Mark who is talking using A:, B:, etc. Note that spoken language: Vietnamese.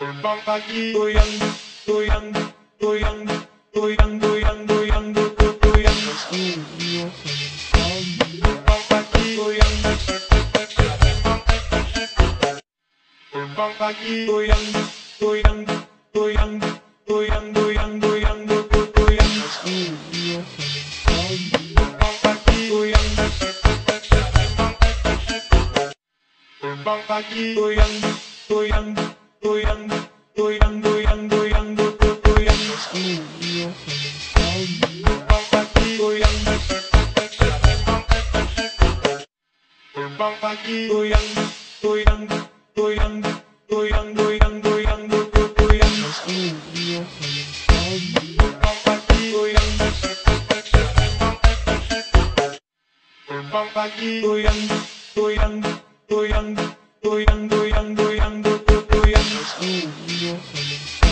A: Bang bang đi tôi ăn tôi ăn tôi ăn tôi ăn tôi ăn tôi ăn tôi tôi tôi ăn Bang bang đi tôi ăn Bang bang đi tôi ăn tôi ăn tôi ăn tôi ăn tôi ăn tôi ăn tôi tôi tôi ăn Bang bang đi tôi ăn Bang bang đi tôi ăn tôi ăn tôi đang tôi đang tôi đang tôi đang tôi tôi tôi đang tôi yêu tôi đang tôi đang tôi đang tôi đang tôi đang tôi đang tôi đang tôi tôi tôi đang tôi yêu tôi đang tôi đang tôi đang tôi đang tôi đang tôi đang tôi đang 今天什么